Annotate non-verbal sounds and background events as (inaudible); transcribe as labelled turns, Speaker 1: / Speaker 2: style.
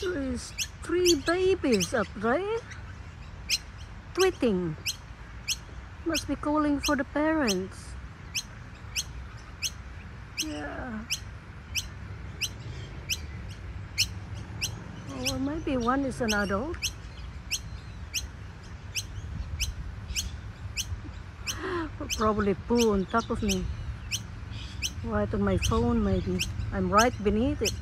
Speaker 1: There is three babies up there. Tweeting. Must be calling for the parents. Yeah. Oh, or maybe one is an adult. (laughs) Probably poo on top of me. Right on my phone maybe. I'm right beneath it.